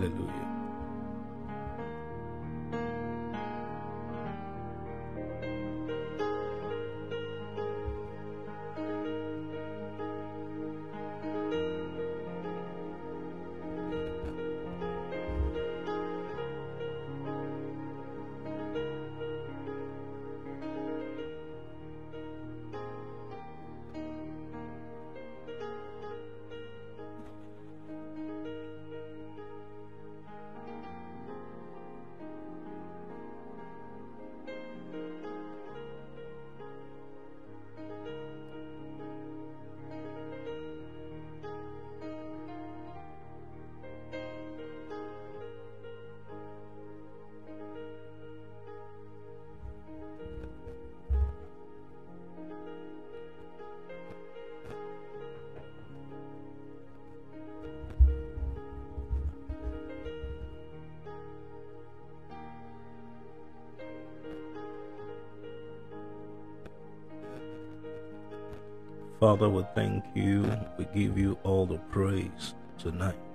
Hallelujah. Father, we thank you. We give you all the praise tonight.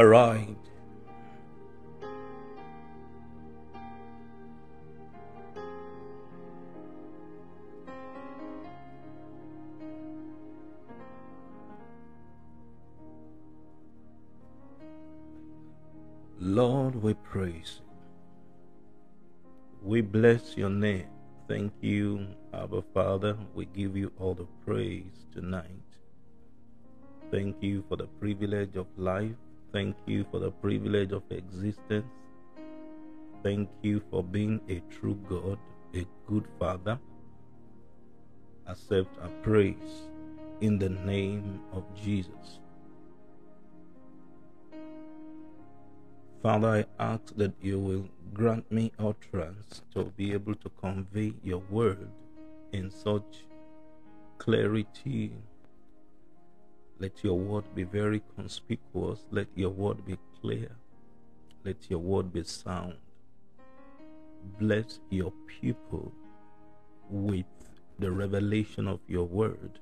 Arrived. Lord, we praise you. We bless your name. Thank you, Abba Father. We give you all the praise tonight. Thank you for the privilege of life. Thank you for the privilege of existence. Thank you for being a true God, a good Father. Accept our praise in the name of Jesus. Father, I ask that you will grant me utterance to be able to convey your word in such clarity. Let your word be very conspicuous. Let your word be clear. Let your word be sound. Bless your people with the revelation of your word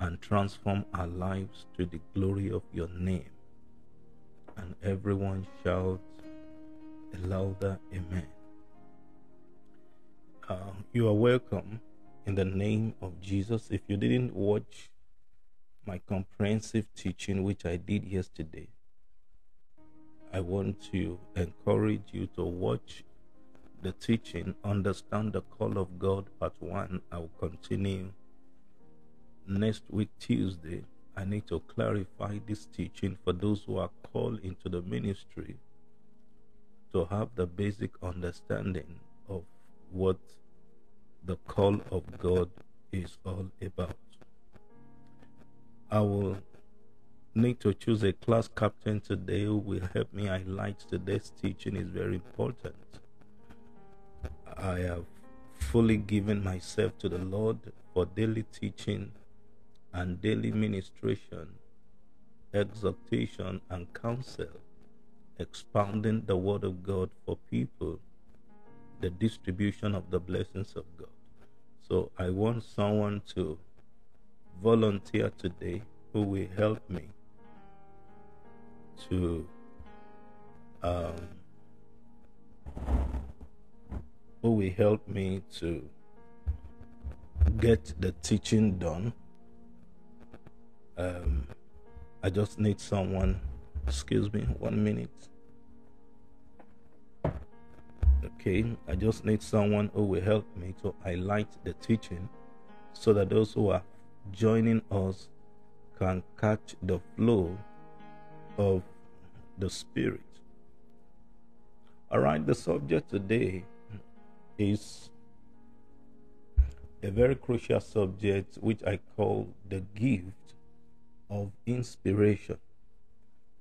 and transform our lives to the glory of your name. And everyone shout a louder amen. Uh, you are welcome in the name of Jesus. If you didn't watch my comprehensive teaching, which I did yesterday. I want to encourage you to watch the teaching, Understand the Call of God, Part 1. I will continue next week, Tuesday. I need to clarify this teaching for those who are called into the ministry to have the basic understanding of what the call of God is all about. I will need to choose a class captain today who will help me highlight today's teaching is very important. I have fully given myself to the Lord for daily teaching and daily ministration, exhortation and counsel, expounding the word of God for people, the distribution of the blessings of God. So I want someone to volunteer today who will help me to um, who will help me to get the teaching done. Um, I just need someone. Excuse me, one minute. Okay, I just need someone who will help me to highlight the teaching so that those who are joining us can catch the flow of the Spirit. All right, the subject today is a very crucial subject which I call the gift of inspiration.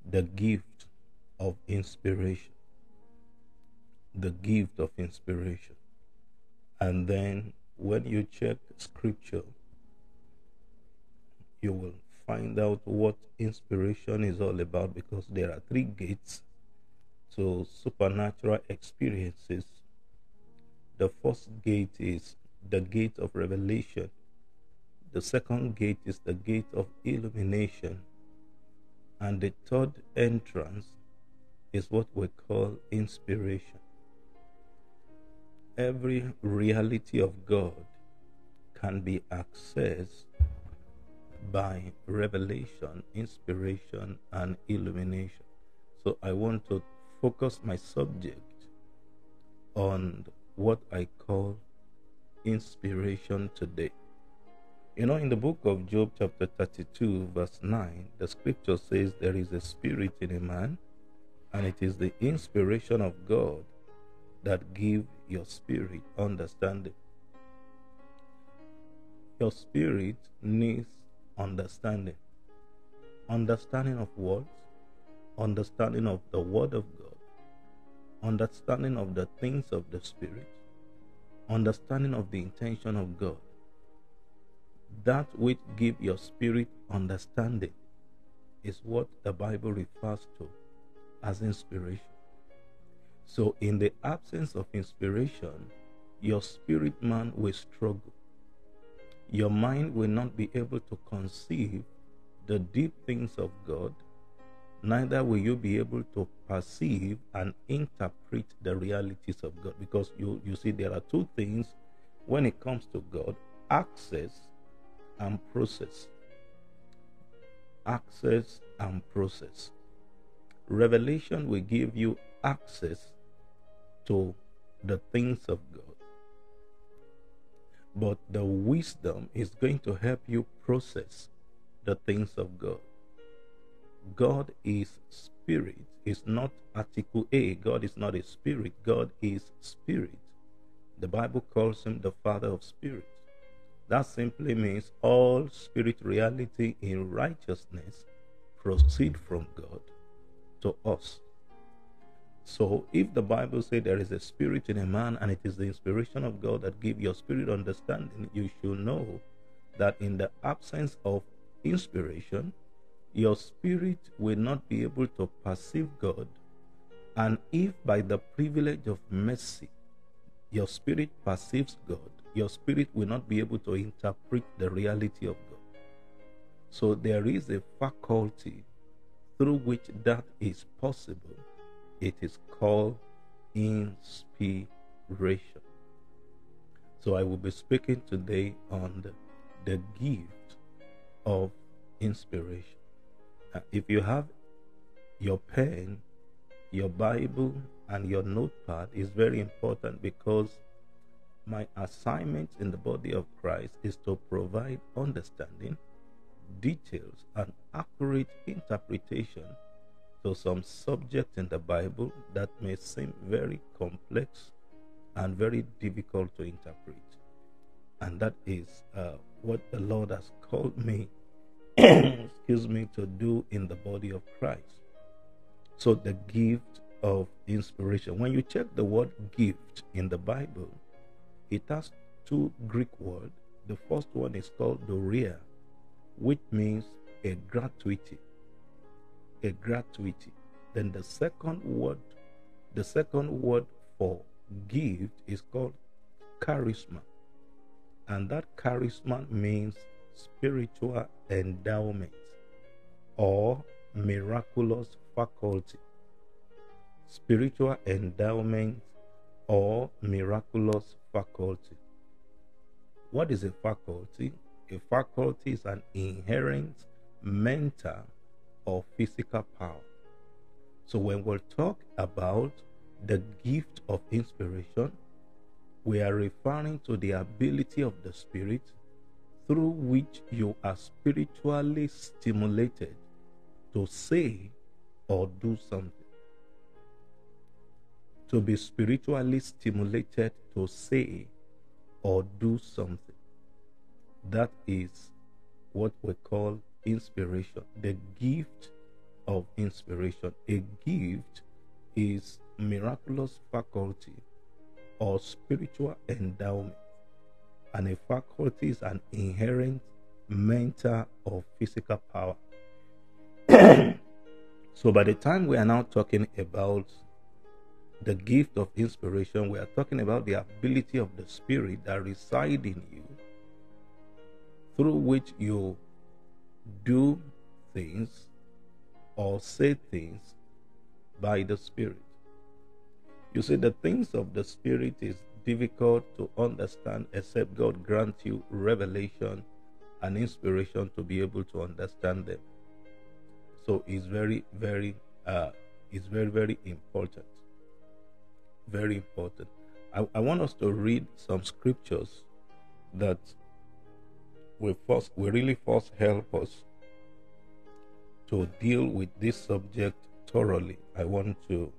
The gift of inspiration. The gift of inspiration. And then when you check scripture, you will find out what inspiration is all about because there are three gates to supernatural experiences. The first gate is the gate of revelation. The second gate is the gate of illumination. And the third entrance is what we call inspiration. Every reality of God can be accessed by revelation, inspiration, and illumination. So I want to focus my subject on what I call inspiration today. You know, in the book of Job, chapter 32, verse 9, the scripture says there is a spirit in a man, and it is the inspiration of God that give your spirit understanding. Your spirit needs understanding. Understanding of words, understanding of the Word of God, understanding of the things of the Spirit, understanding of the intention of God. That which give your spirit understanding is what the Bible refers to as inspiration. So, in the absence of inspiration, your spirit man will struggle your mind will not be able to conceive the deep things of God, neither will you be able to perceive and interpret the realities of God. Because you, you see, there are two things when it comes to God access and process. Access and process. Revelation will give you access to the things of God but the wisdom is going to help you process the things of God. God is spirit, is not article A. God is not a spirit, God is spirit. The Bible calls him the Father of spirits. That simply means all spirit reality in righteousness proceed from God to us. So if the Bible says there is a spirit in a man and it is the inspiration of God that give your spirit understanding, you should know that in the absence of inspiration, your spirit will not be able to perceive God. And if by the privilege of mercy, your spirit perceives God, your spirit will not be able to interpret the reality of God. So there is a faculty through which that is possible it is called inspiration. So I will be speaking today on the, the gift of inspiration. Uh, if you have your pen, your Bible, and your notepad, is very important because my assignment in the body of Christ is to provide understanding, details, and accurate interpretation to some subject in the Bible that may seem very complex and very difficult to interpret. And that is uh, what the Lord has called me, excuse me, to do in the body of Christ. So, the gift of inspiration. When you check the word gift in the Bible, it has two Greek words. The first one is called doria, which means a gratuity. A gratuity. Then the second word, the second word for gift is called charisma. And that charisma means spiritual endowment or miraculous faculty. Spiritual endowment or miraculous faculty. What is a faculty? A faculty is an inherent mental or physical power. So when we talk about the gift of inspiration, we are referring to the ability of the Spirit through which you are spiritually stimulated to say or do something. To be spiritually stimulated to say or do something. That is what we call inspiration, the gift of inspiration. A gift is miraculous faculty or spiritual endowment, and a faculty is an inherent mental or physical power. so, by the time we are now talking about the gift of inspiration, we are talking about the ability of the Spirit that reside in you, through which you do things or say things by the Spirit. You see, the things of the Spirit is difficult to understand except God grant you revelation and inspiration to be able to understand them. So it's very, very, uh, it's very, very important. Very important. I, I want us to read some scriptures that will first, will really first help us to deal with this subject thoroughly. I want to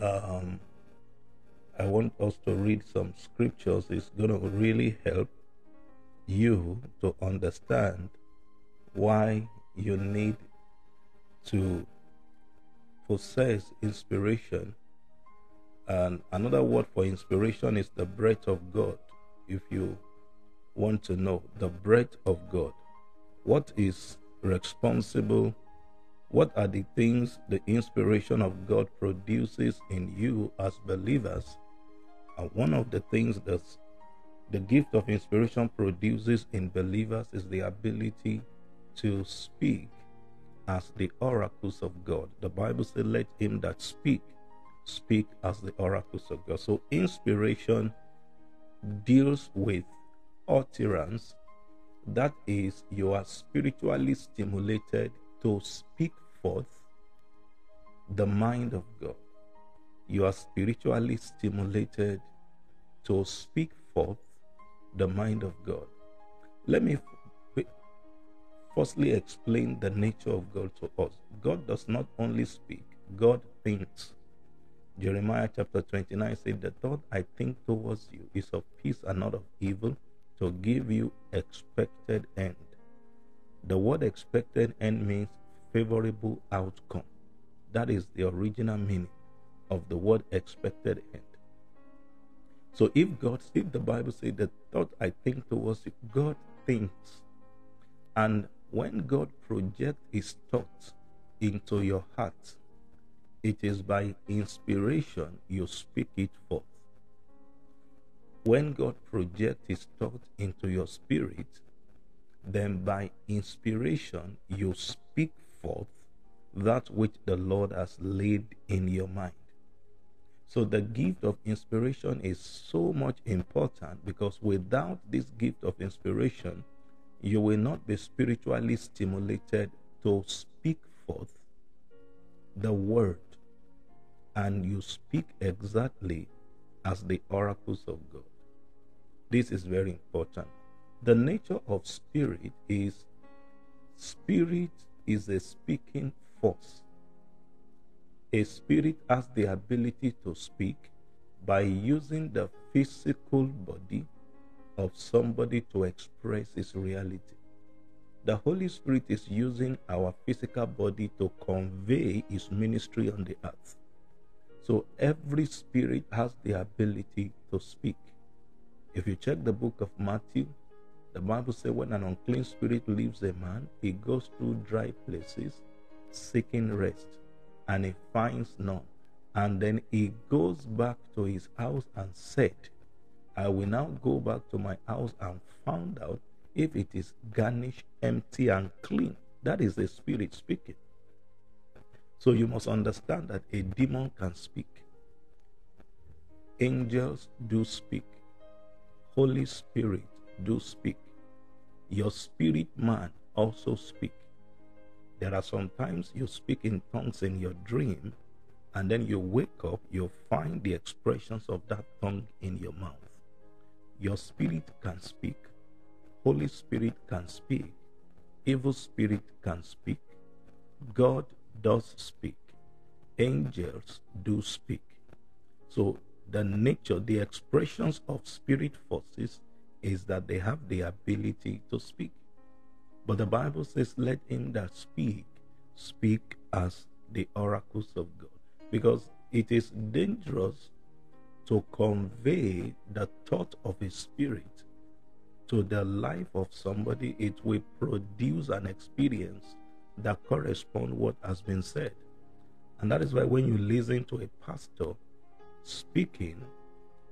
um, I want us to read some scriptures. It's going to really help you to understand why you need to possess inspiration. And another word for inspiration is the breath of God. If you want to know the breath of God, what is responsible what are the things the inspiration of God produces in you as believers? And one of the things that the gift of inspiration produces in believers is the ability to speak as the oracles of God. The Bible says, Let him that speak speak as the oracles of God. So, inspiration deals with utterance, that is, you are spiritually stimulated to speak forth the mind of God. You are spiritually stimulated to speak forth the mind of God. Let me firstly explain the nature of God to us. God does not only speak, God thinks. Jeremiah chapter 29 said, The thought I think towards you is of peace and not of evil, to give you expected end. The word expected end means favorable outcome. That is the original meaning of the word expected end. So if God, if the Bible says the thought I think towards you, God thinks. And when God projects his thoughts into your heart, it is by inspiration you speak it forth. When God projects his thought into your spirit, then by inspiration you speak forth that which the Lord has laid in your mind. So the gift of inspiration is so much important because without this gift of inspiration, you will not be spiritually stimulated to speak forth the word and you speak exactly as the oracles of God. This is very important. The nature of spirit is spirit is a speaking force. A spirit has the ability to speak by using the physical body of somebody to express its reality. The Holy Spirit is using our physical body to convey his ministry on the earth. So every spirit has the ability to speak. If you check the book of Matthew, the Bible says when an unclean spirit leaves a man, he goes through dry places seeking rest and he finds none. And then he goes back to his house and said, I will now go back to my house and found out if it is garnished, empty, and clean. That is the spirit speaking. So you must understand that a demon can speak. Angels do speak. Holy Spirit do speak. Your spirit man also speak. There are sometimes you speak in tongues in your dream, and then you wake up, you find the expressions of that tongue in your mouth. Your spirit can speak. Holy Spirit can speak. Evil spirit can speak. God does speak. Angels do speak. So the nature, the expressions of spirit forces is that they have the ability to speak. But the Bible says, let him that speak, speak as the oracles of God. Because it is dangerous to convey the thought of a spirit to the life of somebody, it will produce an experience that correspond what has been said. And that is why when you listen to a pastor speaking,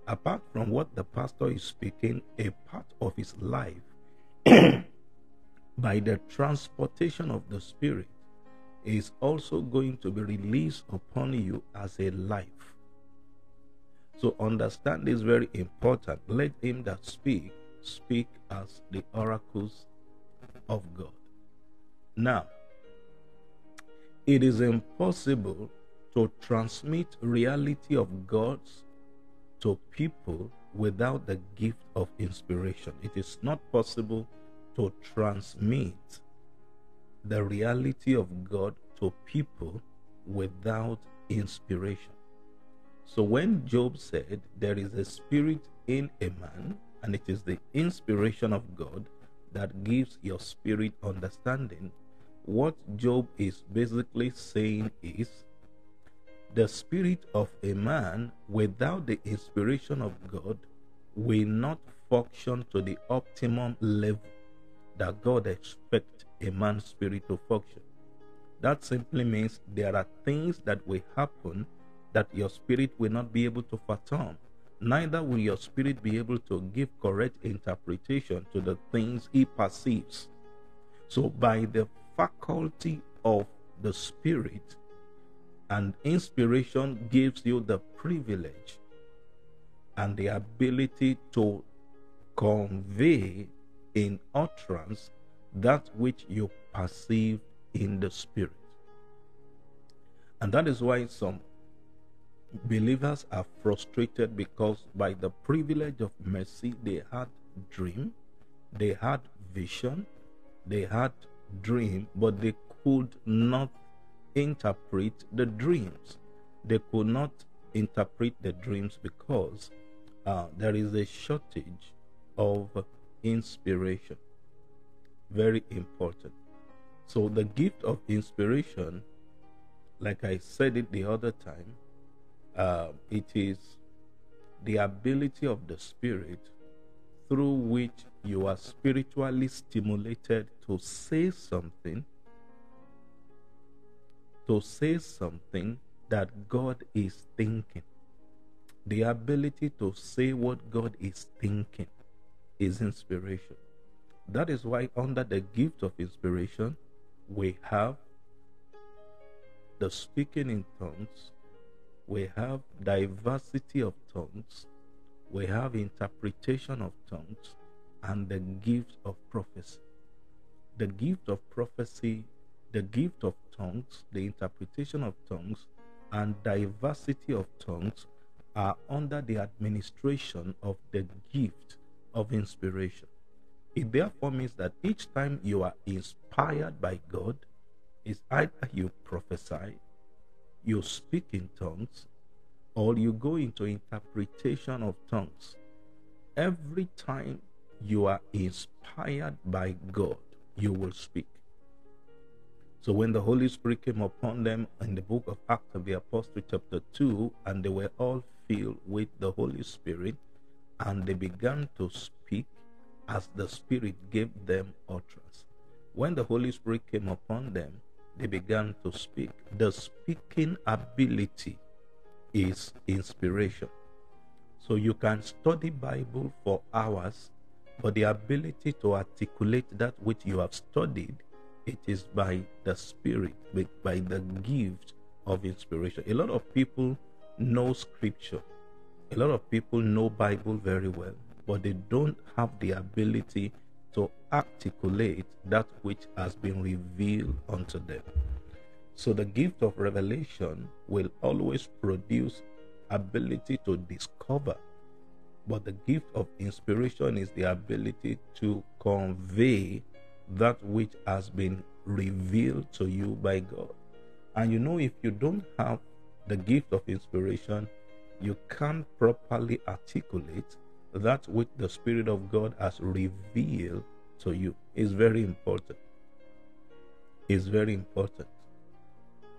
apart from what the pastor is speaking, a part of his life by the transportation of the spirit is also going to be released upon you as a life. So understand this very important. Let him that speak speak as the oracles of God. Now, it is impossible to transmit reality of God's to people without the gift of inspiration. It is not possible to transmit the reality of God to people without inspiration. So when Job said, There is a spirit in a man, and it is the inspiration of God that gives your spirit understanding, what Job is basically saying is the spirit of a man without the inspiration of God will not function to the optimum level that God expects a man's spirit to function. That simply means there are things that will happen that your spirit will not be able to fathom. Neither will your spirit be able to give correct interpretation to the things he perceives. So, by the faculty of the spirit, and inspiration gives you the privilege and the ability to convey in utterance that which you perceive in the spirit. And that is why some believers are frustrated because by the privilege of mercy they had dream, they had vision, they had dream, but they could not interpret the dreams. They could not interpret the dreams because uh, there is a shortage of inspiration. Very important. So, the gift of inspiration, like I said it the other time, uh, it is the ability of the Spirit through which you are spiritually stimulated to say something, to say something that God is thinking. The ability to say what God is thinking is inspiration. That is why, under the gift of inspiration, we have the speaking in tongues, we have diversity of tongues, we have interpretation of tongues, and the gift of prophecy. the gift of prophecy, the gift of tongues, the interpretation of tongues, and diversity of tongues are under the administration of the gift of inspiration. It therefore means that each time you are inspired by God, is either you prophesy, you speak in tongues, or you go into interpretation of tongues. Every time you are inspired by God, you will speak. So when the Holy Spirit came upon them in the book of Acts of the Apostle, chapter 2, and they were all filled with the Holy Spirit, and they began to speak as the Spirit gave them utterance. When the Holy Spirit came upon them, they began to speak. The speaking ability is inspiration. So you can study Bible for hours, but the ability to articulate that which you have studied, it is by the Spirit, by the gift of inspiration. A lot of people know Scripture. A lot of people know Bible very well, but they don't have the ability to articulate that which has been revealed unto them. So the gift of revelation will always produce ability to discover. But the gift of inspiration is the ability to convey that which has been revealed to you by God. And you know, if you don't have the gift of inspiration, you can't properly articulate that which the Spirit of God has revealed to you. Is very important. Is very important.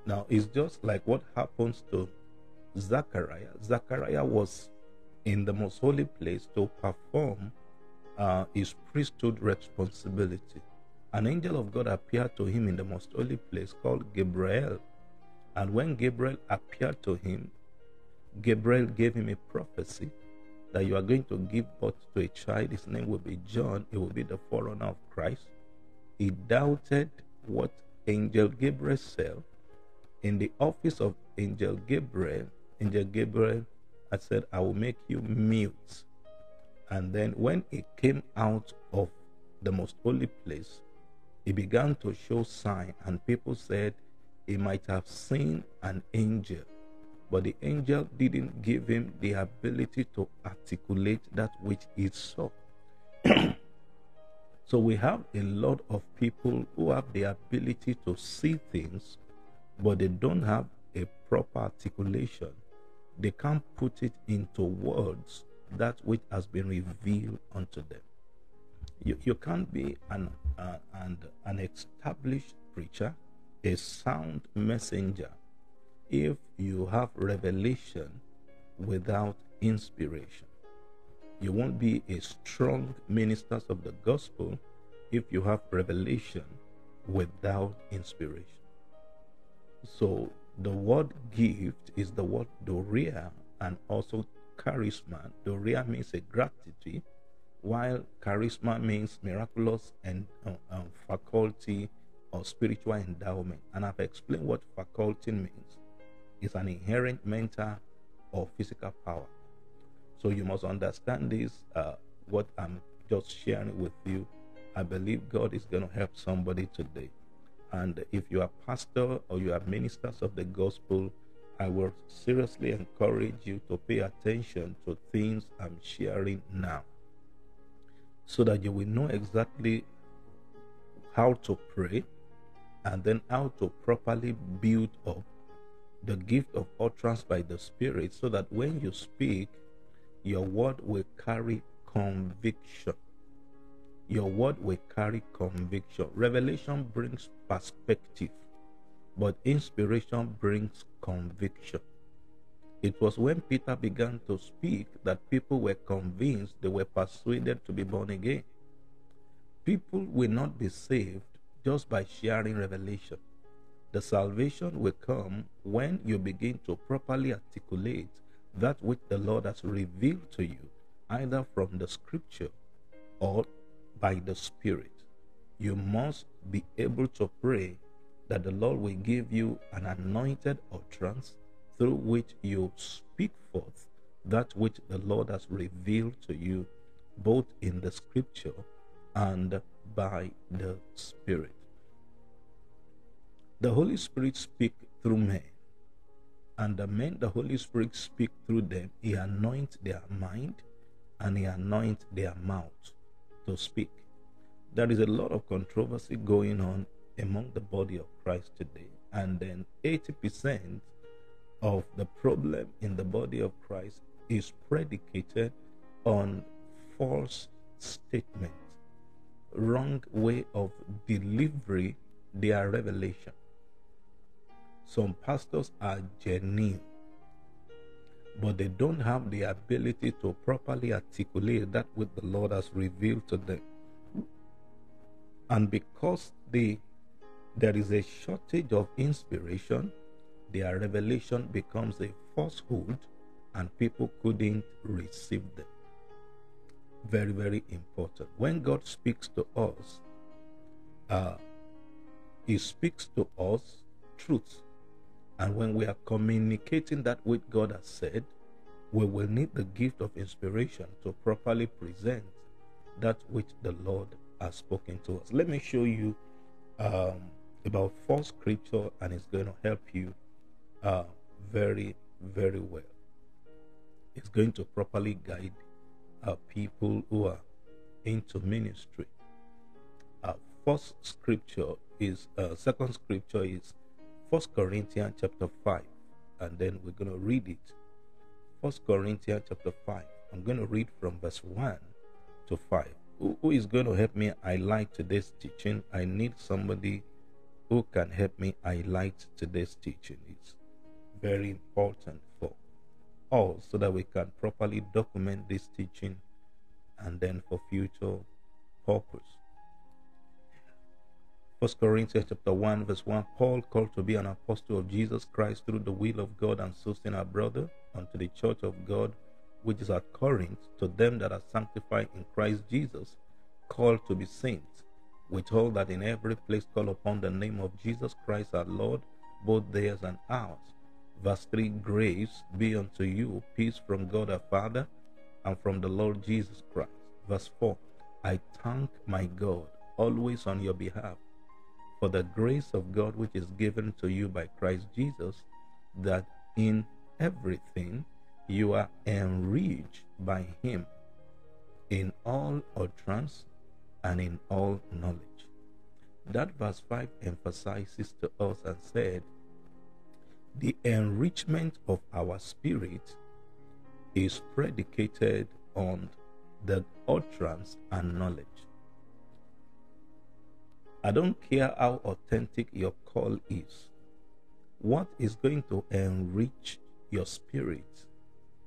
Now, it's just like what happens to Zachariah. Zachariah was in the most holy place to perform uh, his priesthood responsibility. An angel of God appeared to him in the most holy place called Gabriel. And when Gabriel appeared to him, Gabriel gave him a prophecy that you are going to give birth to a child. His name will be John. He will be the forerunner of Christ. He doubted what angel Gabriel said. In the office of angel Gabriel, angel Gabriel had said, I will make you mute. And then when he came out of the most holy place, he began to show sign, and people said he might have seen an angel but the angel didn't give him the ability to articulate that which he saw. so we have a lot of people who have the ability to see things, but they don't have a proper articulation. They can't put it into words that which has been revealed unto them. You, you can't be an, uh, and an established preacher, a sound messenger, if you have revelation without inspiration. You won't be a strong minister of the gospel if you have revelation without inspiration. So the word gift is the word doria and also charisma. Doria means a gratitude, while charisma means miraculous and uh, um, faculty or spiritual endowment. And I've explained what faculty means is an inherent mental or physical power. So you must understand this, uh, what I'm just sharing with you. I believe God is going to help somebody today. And if you are pastor or you are ministers of the gospel, I will seriously encourage you to pay attention to things I'm sharing now so that you will know exactly how to pray and then how to properly build up the gift of utterance by the Spirit so that when you speak, your word will carry conviction. Your word will carry conviction. Revelation brings perspective, but inspiration brings conviction. It was when Peter began to speak that people were convinced, they were persuaded to be born again. People will not be saved just by sharing revelation. The salvation will come when you begin to properly articulate that which the Lord has revealed to you, either from the scripture or by the Spirit. You must be able to pray that the Lord will give you an anointed utterance through which you speak forth that which the Lord has revealed to you, both in the scripture and by the Spirit. The Holy Spirit speaks through men, and the men the Holy Spirit speak through them, He anoints their mind and He anoints their mouth to speak. There is a lot of controversy going on among the body of Christ today, and then 80% of the problem in the body of Christ is predicated on false statement, wrong way of delivery their revelation. Some pastors are genuine, but they don't have the ability to properly articulate that which the Lord has revealed to them. And because they, there is a shortage of inspiration, their revelation becomes a falsehood and people couldn't receive them. Very, very important. When God speaks to us, uh, He speaks to us truth. And when we are communicating that which God has said, we will need the gift of inspiration to properly present that which the Lord has spoken to us. Let me show you um, about four scripture, and it's going to help you uh, very, very well. It's going to properly guide uh, people who are into ministry. Uh, first scripture is uh, second scripture is First Corinthians chapter five, and then we're going to read it. First Corinthians chapter five. I'm going to read from verse one to five. Who, who is going to help me I highlight today's teaching? I need somebody who can help me I highlight today's teaching. It's very important for us so that we can properly document this teaching and then for future purpose. First Corinthians chapter 1, verse 1, Paul called to be an apostle of Jesus Christ through the will of God and Sosthenes our brother unto the church of God which is at Corinth, to them that are sanctified in Christ Jesus, called to be saints, which all that in every place call upon the name of Jesus Christ our Lord, both theirs and ours. Verse 3 Grace be unto you, peace from God our Father and from the Lord Jesus Christ. Verse 4 I thank my God always on your behalf for the grace of God which is given to you by Christ Jesus, that in everything you are enriched by him in all utterance and in all knowledge. That verse 5 emphasizes to us and said, the enrichment of our spirit is predicated on the utterance and knowledge. I don't care how authentic your call is. What is going to enrich your spirit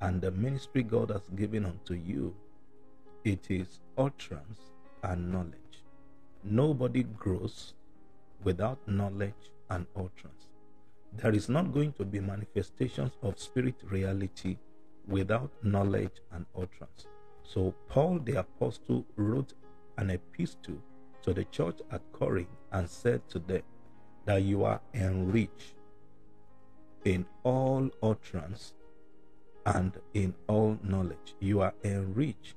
and the ministry God has given unto you? It is utterance and knowledge. Nobody grows without knowledge and utterance. There is not going to be manifestations of spirit reality without knowledge and utterance. So, Paul the Apostle wrote an epistle to the church at Corinth and said to them that you are enriched in all utterance and in all knowledge. You are enriched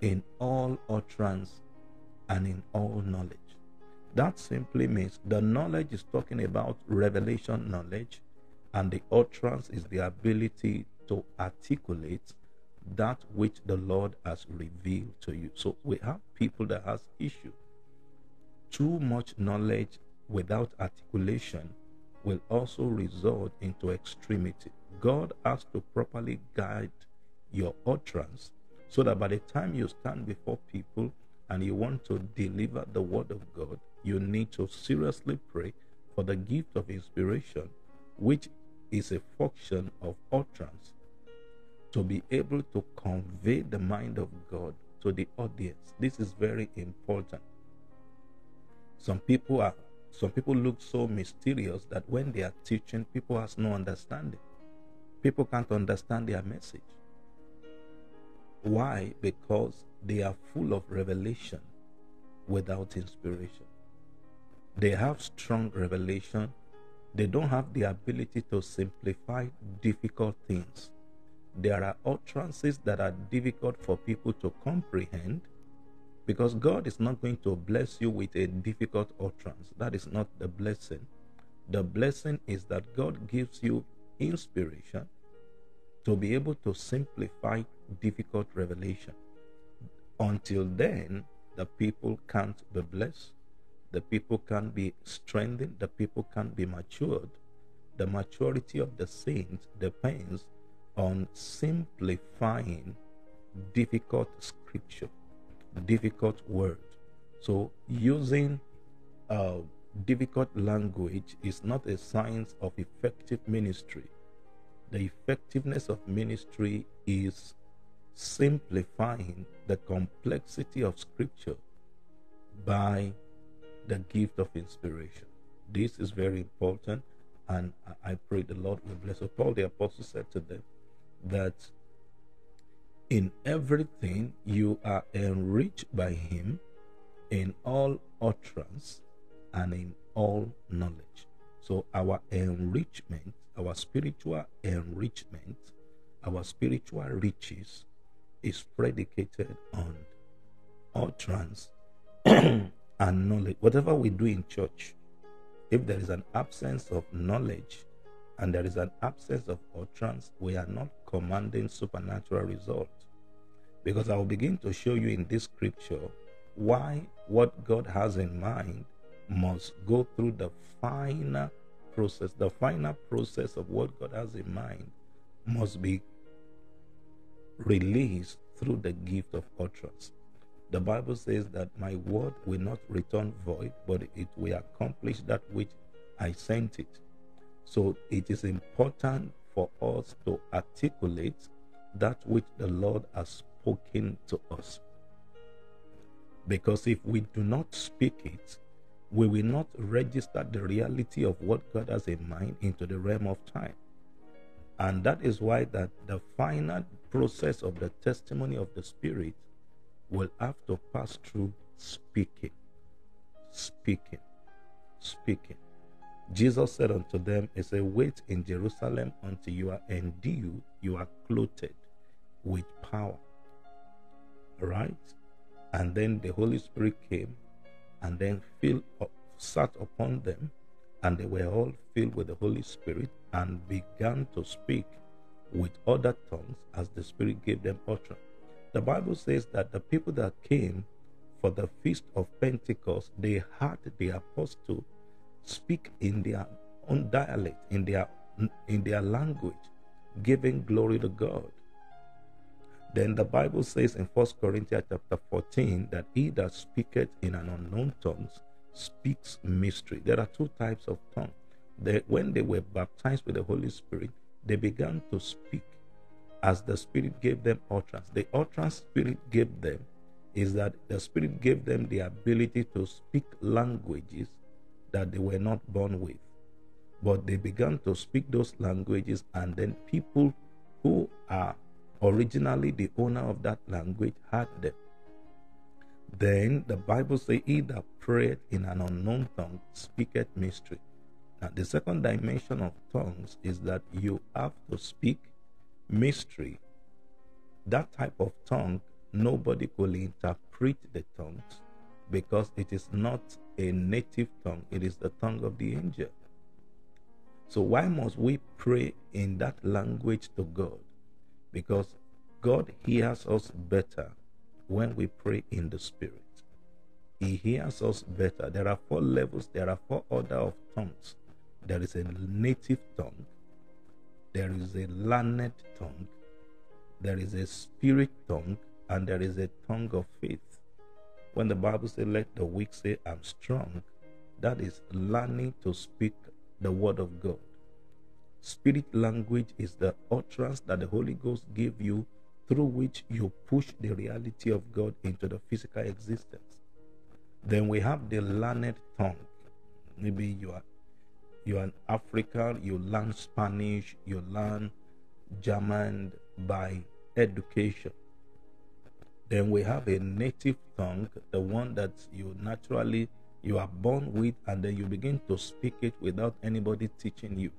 in all utterance and in all knowledge. That simply means the knowledge is talking about revelation knowledge, and the utterance is the ability to articulate that which the Lord has revealed to you. So we have people that has issue too much knowledge without articulation will also result into extremity. God has to properly guide your utterance so that by the time you stand before people and you want to deliver the word of God, you need to seriously pray for the gift of inspiration, which is a function of utterance, to be able to convey the mind of God to the audience. This is very important. Some people are some people look so mysterious that when they are teaching, people has no understanding. People can't understand their message. Why? Because they are full of revelation without inspiration. They have strong revelation. They don't have the ability to simplify difficult things. There are utterances that are difficult for people to comprehend Because God is not going to bless you with a difficult utterance. That is not the blessing. The blessing is that God gives you inspiration to be able to simplify difficult revelation. Until then, the people can't be blessed, the people can't be strengthened, the people can't be matured. The maturity of the saints depends on simplifying difficult scripture, difficult word. So using uh, difficult language is not a sign of effective ministry. The effectiveness of ministry is simplifying the complexity of scripture by the gift of inspiration. This is very important, and I pray the Lord will bless. So Paul the apostle said to them that in everything you are enriched by him in all utterance and in all knowledge. So our enrichment, our spiritual enrichment, our spiritual riches is predicated on utterance and knowledge. Whatever we do in church, if there is an absence of knowledge and there is an absence of utterance, we are not commanding supernatural results. Because I will begin to show you in this scripture why what God has in mind must go through the final process. The final process of what God has in mind must be released through the gift of utterance. The Bible says that my word will not return void, but it will accomplish that which I sent it. So it is important for us to articulate that which the Lord has spoken to us. Because if we do not speak it, we will not register the reality of what God has in mind into the realm of time. And that is why that the final process of the testimony of the Spirit will have to pass through speaking, speaking, speaking. Jesus said unto them, He said, Wait in Jerusalem until you are endued, you are clothed with power. Right? And then the Holy Spirit came and then filled, sat upon them, and they were all filled with the Holy Spirit and began to speak with other tongues as the Spirit gave them utterance. The Bible says that the people that came for the feast of Pentecost, they heard the apostle speak in their own dialect, in their in their language, giving glory to God. Then the Bible says in 1 Corinthians chapter 14 that he that speaketh in an unknown tongue speaks mystery. There are two types of tongue. They, when they were baptized with the Holy Spirit, they began to speak as the Spirit gave them utterance. The utterance Spirit gave them is that the Spirit gave them the ability to speak languages that they were not born with. But they began to speak those languages, and then people who are originally the owner of that language heard them. Then the Bible says, He that prayed in an unknown tongue speaketh mystery. Now, the second dimension of tongues is that you have to speak mystery. That type of tongue, nobody could interpret the tongues because it is not a native tongue, it is the tongue of the angel. So, why must we pray in that language to God? Because God hears us better when we pray in the Spirit. He hears us better. There are four levels, there are four order of tongues. There is a native tongue, there is a learned tongue, there is a spirit tongue, and there is a tongue of faith. When the Bible says, Let the weak say, I'm strong, that is learning to speak the word of God. Spirit language is the utterance that the Holy Ghost give you through which you push the reality of God into the physical existence. Then we have the learned tongue. Maybe you are you're an African, you learn Spanish, you learn German by education. Then we have a native tongue, the one that you naturally you are born with, and then you begin to speak it without anybody teaching you.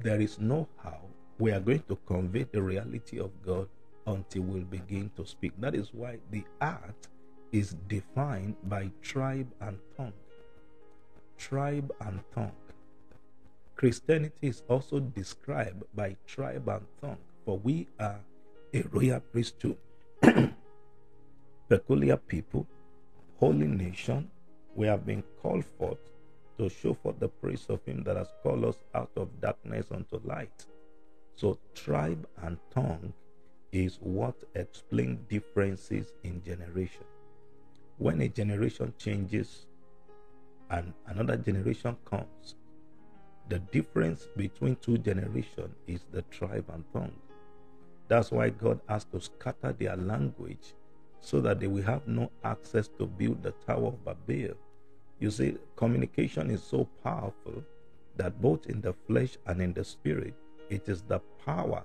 There is no how we are going to convey the reality of God until we begin to speak. That is why the art is defined by tribe and tongue. Tribe and tongue. Christianity is also described by tribe and tongue, for we are a royal priesthood, peculiar people, holy nation. We have been called forth to show forth the praise of Him that has called us out of darkness unto light. So, tribe and tongue is what explains differences in generation. When a generation changes and another generation comes, the difference between two generations is the tribe and tongue. That's why God has to scatter their language so that they will have no access to build the Tower of Babel. You see, communication is so powerful that both in the flesh and in the spirit, it is the power.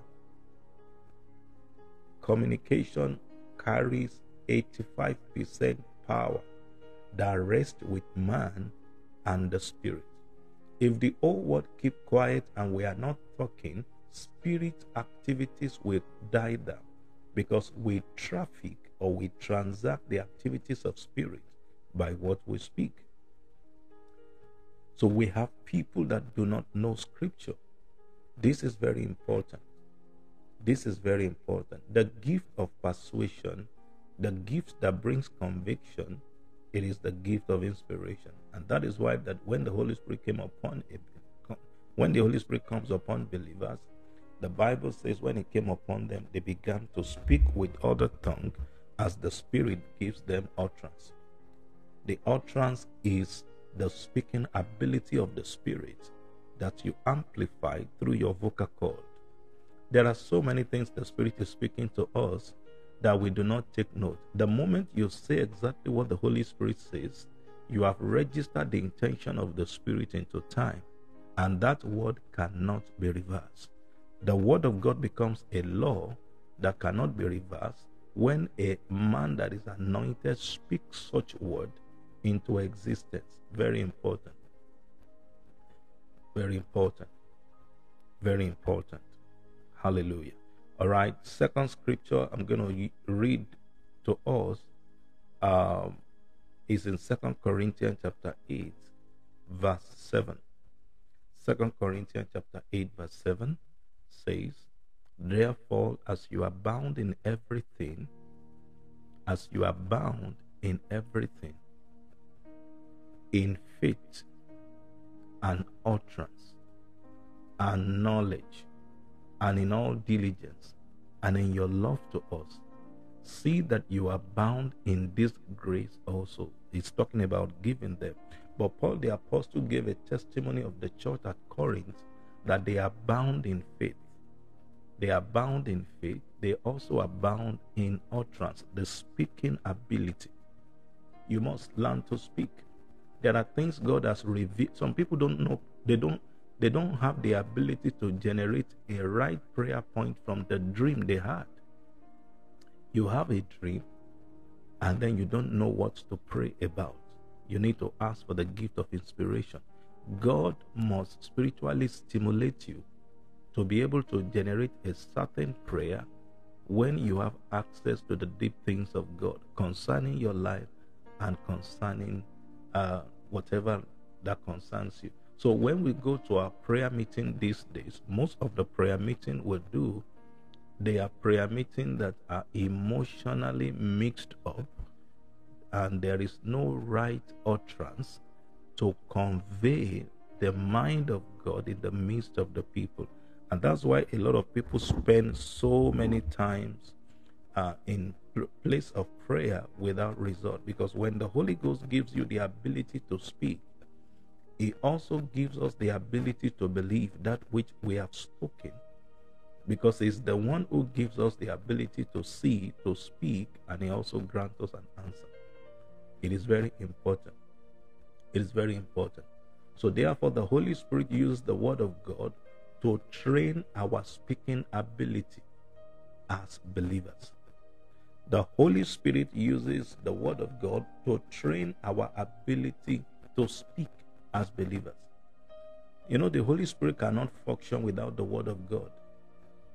Communication carries 85% power that rests with man and the spirit. If the whole world keep quiet and we are not talking, spirit activities will die down because we traffic or we transact the activities of spirit by what we speak. So we have people that do not know scripture. This is very important. This is very important. The gift of persuasion, the gift that brings conviction, it is the gift of inspiration. And that is why that when the Holy Spirit came upon when the Holy Spirit comes upon believers, the Bible says when it came upon them, they began to speak with other tongue as the Spirit gives them utterance. The utterance is the speaking ability of the Spirit that you amplify through your vocal cord. There are so many things the Spirit is speaking to us that we do not take note. The moment you say exactly what the Holy Spirit says, you have registered the intention of the Spirit into time, and that word cannot be reversed. The word of God becomes a law that cannot be reversed when a man that is anointed speaks such word into existence. Very important. Very important. Very important. Hallelujah. All right. Second scripture I'm going to read to us um, is in Second Corinthians chapter 8, verse 7. Second Corinthians chapter 8, verse 7 says, Therefore, as you are bound in everything, as you are bound in everything, in faith and utterance and knowledge and in all diligence and in your love to us, see that you are bound in this grace also. He's talking about giving them. But Paul the apostle gave a testimony of the church at Corinth that they are bound in faith they are bound in faith. They also are bound in utterance, the speaking ability. You must learn to speak. There are things God has revealed. Some people don't know, they don't they don't have the ability to generate a right prayer point from the dream they had. You have a dream and then you don't know what to pray about. You need to ask for the gift of inspiration. God must spiritually stimulate you to be able to generate a certain prayer when you have access to the deep things of God concerning your life and concerning uh, whatever that concerns you. So when we go to our prayer meeting these days, most of the prayer meeting we do, they are prayer meeting that are emotionally mixed up, and there is no right utterance to convey the mind of God in the midst of the people. And that's why a lot of people spend so many times uh, in place of prayer without result. Because when the Holy Ghost gives you the ability to speak, He also gives us the ability to believe that which we have spoken. Because He's the one who gives us the ability to see, to speak, and He also grants us an answer. It is very important. It is very important. So, therefore, the Holy Spirit uses the Word of God to train our speaking ability as believers. The Holy Spirit uses the Word of God to train our ability to speak as believers. You know, the Holy Spirit cannot function without the Word of God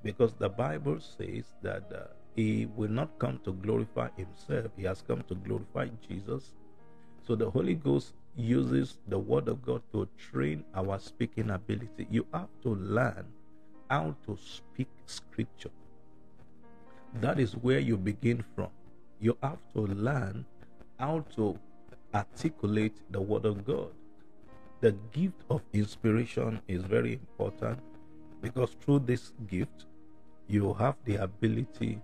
because the Bible says that uh, he will not come to glorify himself, he has come to glorify Jesus. So the Holy Ghost uses the Word of God to train our speaking ability. You have to learn how to speak Scripture. That is where you begin from. You have to learn how to articulate the Word of God. The gift of inspiration is very important because through this gift, you have the ability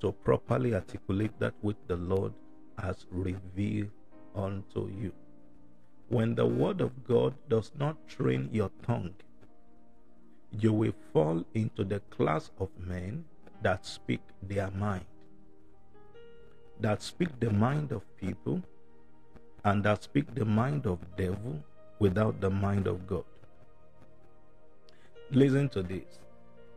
to properly articulate that which the Lord has revealed unto you. When the word of God does not train your tongue, you will fall into the class of men that speak their mind, that speak the mind of people, and that speak the mind of devil without the mind of God. Listen to this.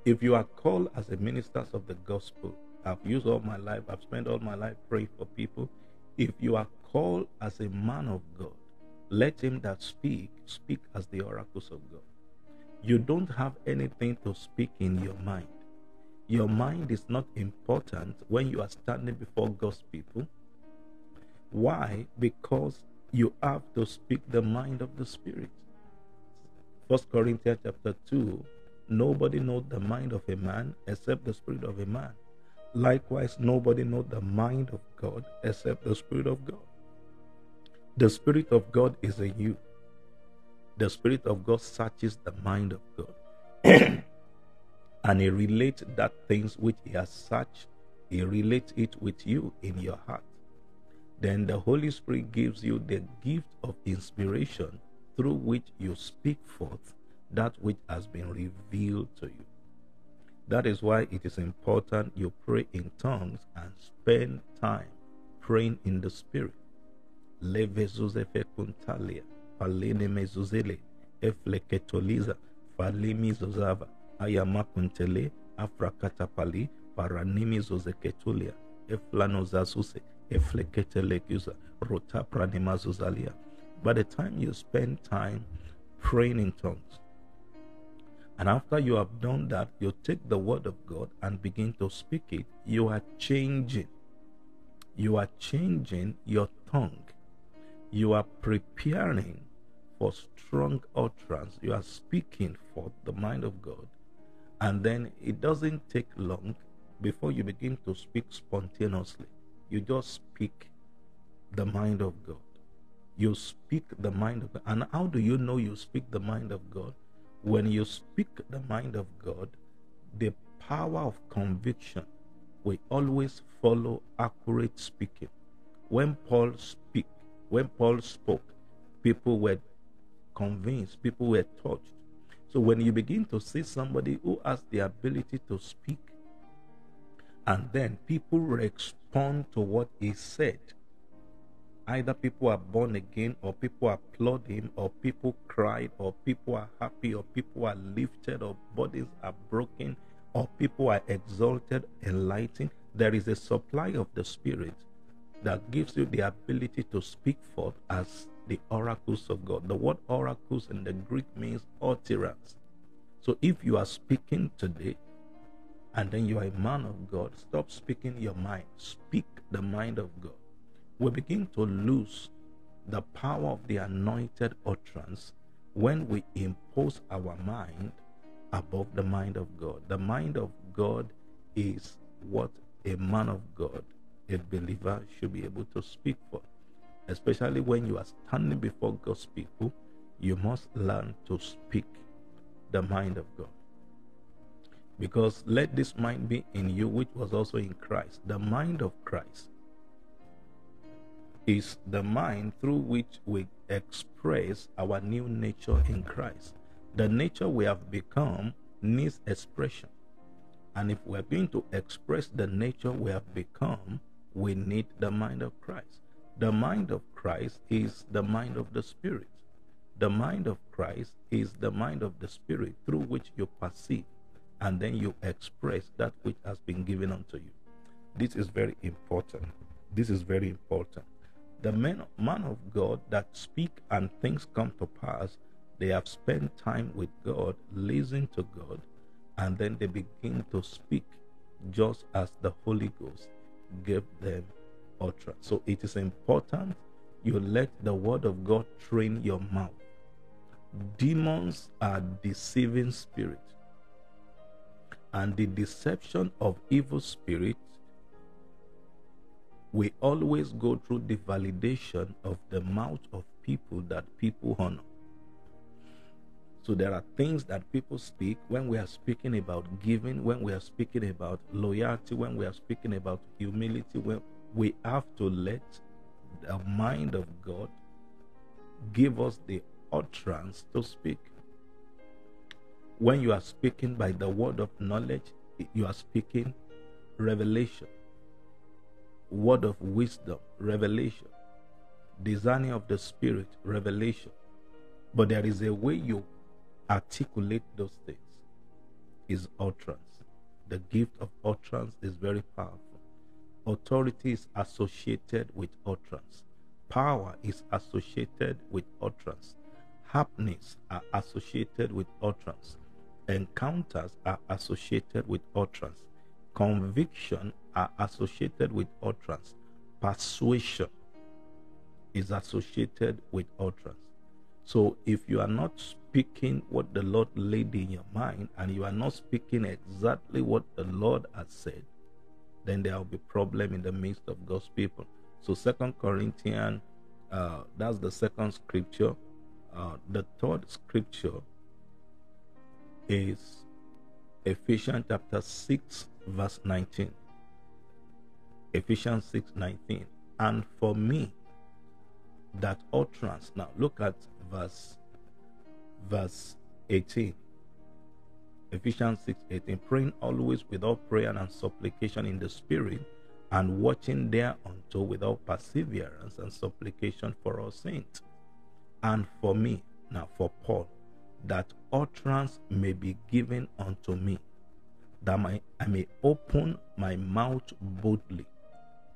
If you are called as a minister of the gospel, I've used all my life, I've spent all my life praying for people. If you are called as a man of God, let him that speak speak as the oracles of God. You don't have anything to speak in your mind. Your mind is not important when you are standing before God's people. Why? Because you have to speak the mind of the Spirit. First Corinthians chapter 2 Nobody knows the mind of a man except the spirit of a man. Likewise, nobody knows the mind of God except the spirit of God. The spirit of God is in you. The spirit of God searches the mind of God. and he relates that things which he has searched, he relates it with you in your heart. Then the Holy Spirit gives you the gift of inspiration through which you speak forth that which has been revealed to you. That is why it is important you pray in tongues and spend time praying in the Spirit. Levezuzefe kuntalia, palene mezuzele, efleketoliza, falimi zozava, ayamakuntele, afrakatapali, paranimi zozeketulia, rotapranemazuzalia. By the time you spend time praying in tongues, and after you have done that, you take the word of God and begin to speak it. You are changing. You are changing your tongue. You are preparing for strong utterance. You are speaking for the mind of God. And then it doesn't take long before you begin to speak spontaneously. You just speak the mind of God. You speak the mind of God. And how do you know you speak the mind of God? When you speak the mind of God, the power of conviction will always follow accurate speaking. When Paul speak, when Paul spoke, people were convinced, people were touched. So when you begin to see somebody who has the ability to speak, and then people respond to what he said, Either people are born again, or people applaud him, or people cried, or people are happy, or people are lifted, or bodies are broken, or people are exalted, enlightened. There is a supply of the Spirit that gives you the ability to speak forth as the oracles of God. The word oracles in the Greek means utterance. So if you are speaking today, and then you are a man of God, stop speaking your mind. Speak the mind of God we begin to lose the power of the anointed utterance when we impose our mind above the mind of God. The mind of God is what a man of God, a believer, should be able to speak for. Especially when you are standing before God's people, you must learn to speak the mind of God. Because let this mind be in you, which was also in Christ. The mind of Christ is the mind through which we express our new nature in Christ. The nature we have become needs expression. And if we're going to express the nature we have become, we need the mind of Christ. The mind of Christ is the mind of the Spirit. The mind of Christ is the mind of the Spirit through which you perceive and then you express that which has been given unto you. This is very important. This is very important. The men, man of God that speak and things come to pass, they have spent time with God, listen to God, and then they begin to speak. just as the Holy Ghost gave them utterance. So it is important you let the word of God train your mouth. Demons are deceiving spirits. And the deception of evil spirits we always go through the validation of the mouth of people that people honor. So there are things that people speak when we are speaking about giving, when we are speaking about loyalty, when we are speaking about humility, when we have to let the mind of God give us the utterance to speak. When you are speaking by the word of knowledge, you are speaking revelation, word of wisdom, revelation, designing of the spirit, revelation. But there is a way you articulate those things is utterance. The gift of utterance is very powerful. Authority is associated with utterance. Power is associated with utterance. Happiness are associated with utterance. Encounters are associated with utterance. Conviction are associated with utterance. Persuasion is associated with utterance. So if you are not speaking what the Lord laid in your mind and you are not speaking exactly what the Lord has said, then there will be problem in the midst of God's people. So Second Corinthians, uh, that's the second scripture. Uh, the third scripture is Ephesians chapter 6, verse 19. Ephesians 6, 19. And for me, that utterance. Now look at verse verse 18. Ephesians 6 18. Praying always without prayer and supplication in the spirit, and watching thereunto without perseverance and supplication for our saints. And for me, now for Paul, that utterance may be given unto me, that my, I may open my mouth boldly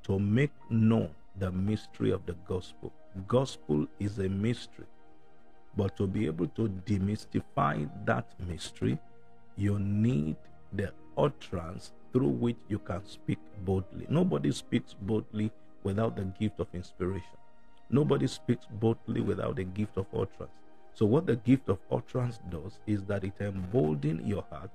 to make known the mystery of the gospel. Gospel is a mystery but to be able to demystify that mystery, you need the utterance through which you can speak boldly. Nobody speaks boldly without the gift of inspiration. Nobody speaks boldly without the gift of utterance. So, what the gift of utterance does is that it emboldens your heart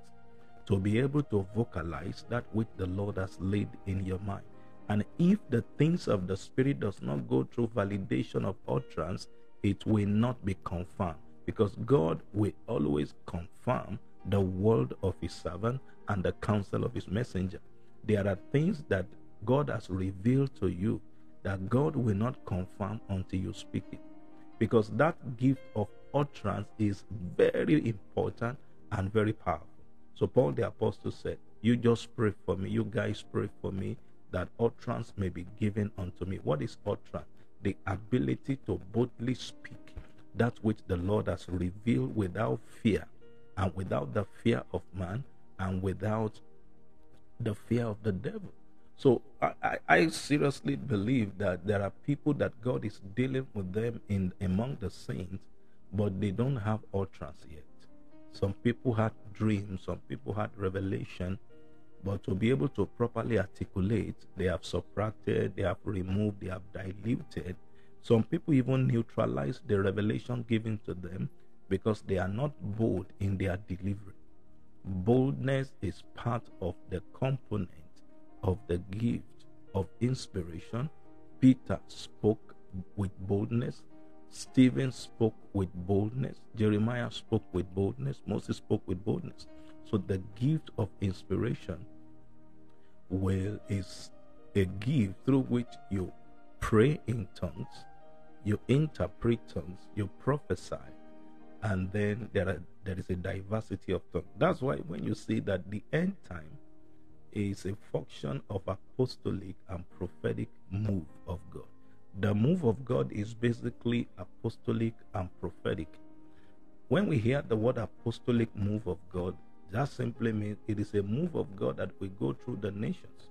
to be able to vocalize that which the Lord has laid in your mind. And if the things of the Spirit does not go through validation of utterance, it will not be confirmed because God will always confirm the word of his servant and the counsel of his messenger. There are things that God has revealed to you that God will not confirm until you speak it. Because that gift of utterance is very important and very powerful. So Paul the apostle said, You just pray for me, you guys pray for me that utterance may be given unto me. What is utterance? the ability to boldly speak that which the Lord has revealed without fear and without the fear of man and without the fear of the devil. So I, I, seriously believe that there are people that God is dealing with them in among the saints, but they don't have utterance yet. Some people had dreams, some people had revelation, but to be able to properly articulate, they have subtracted, they have removed, they have diluted. Some people even neutralize the revelation given to them because they are not bold in their delivery. Boldness is part of the component of the gift of inspiration. Peter spoke with boldness. Stephen spoke with boldness. Jeremiah spoke with boldness. Moses spoke with boldness. So the gift of inspiration will is a gift through which you pray in tongues, you interpret tongues, you prophesy, and then there are there is a diversity of tongues. That's why when you see that the end time is a function of apostolic and prophetic move of God. The move of God is basically apostolic and prophetic. When we hear the word apostolic move of God, that simply means it is a move of God that we go through the nations.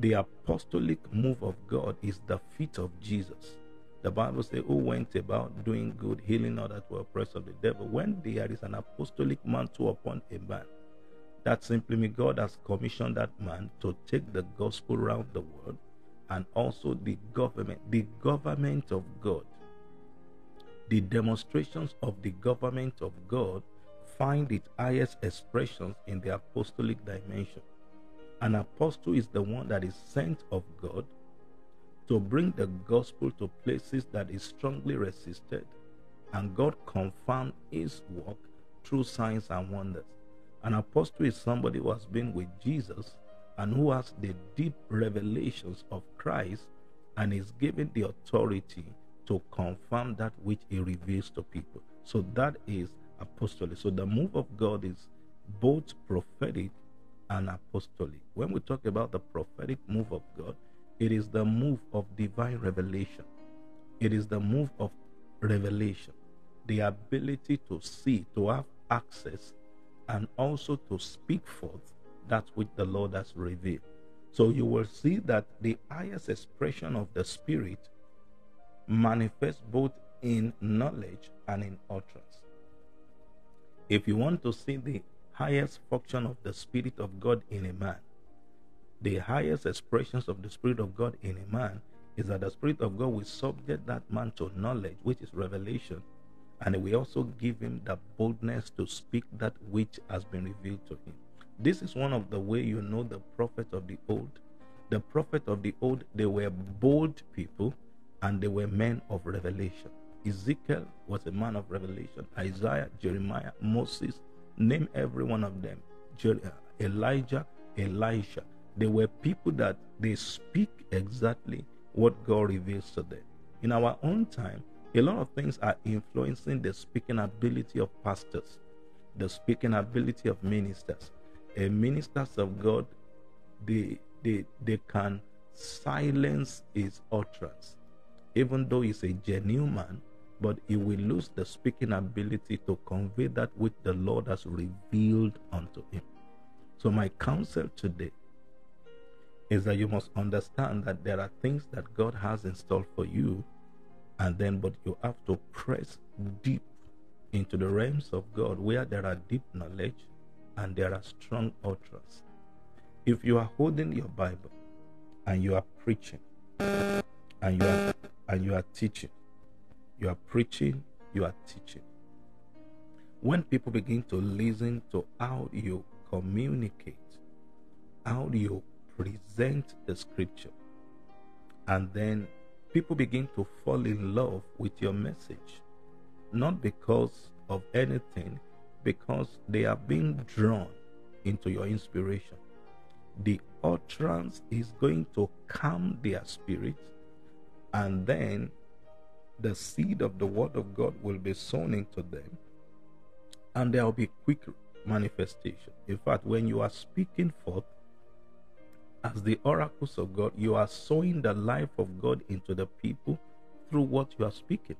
The apostolic move of God is the feet of Jesus. The Bible says, Who went about doing good, healing all that were oppressed of the devil. When there is an apostolic mantle upon a man, That simply means God has commissioned that man to take the gospel around the world and also the government, the government of God. The demonstrations of the government of God find its highest expressions in the apostolic dimension. An apostle is the one that is sent of God to bring the gospel to places that is strongly resisted, and God confirmed his work through signs and wonders. An apostle is somebody who has been with Jesus and who has the deep revelations of Christ and is given the authority to confirm that which he reveals to people. So that is apostolic. So the move of God is both prophetic and apostolic. When we talk about the prophetic move of God, it is the move of divine revelation. It is the move of revelation, the ability to see, to have access, and also to speak forth that which the Lord has revealed. So you will see that the highest expression of the Spirit manifests both in knowledge and in utterance. If you want to see the highest function of the Spirit of God in a man, the highest expressions of the Spirit of God in a man is that the Spirit of God will subject that man to knowledge, which is revelation, and it will also give him the boldness to speak that which has been revealed to him. This is one of the way you know the prophet of the old. The prophet of the old, they were bold people and they were men of revelation. Ezekiel was a man of revelation. Isaiah, Jeremiah, Moses, name every one of them. Uh, Elijah, Elisha. They were people that they speak exactly what God reveals to them. In our own time, a lot of things are influencing the speaking ability of pastors, the speaking ability of ministers. A ministers of God, they they they can silence his utterance, even though he's a genuine man, but he will lose the speaking ability to convey that which the Lord has revealed unto him. So my counsel today is that you must understand that there are things that God has installed for you, and then but you have to press deep into the realms of God where there are deep knowledge and there are strong utterance. If you are holding your Bible and you are preaching and you are and you are teaching, you are preaching, you are teaching. When people begin to listen to how you communicate, how you present the scripture, and then people begin to fall in love with your message, not because of anything, because they are being drawn into your inspiration. The utterance is going to calm their spirit, and then the seed of the word of God will be sown into them, and there will be quick manifestation. In fact, when you are speaking forth as the oracles of God, you are sowing the life of God into the people through what you are speaking.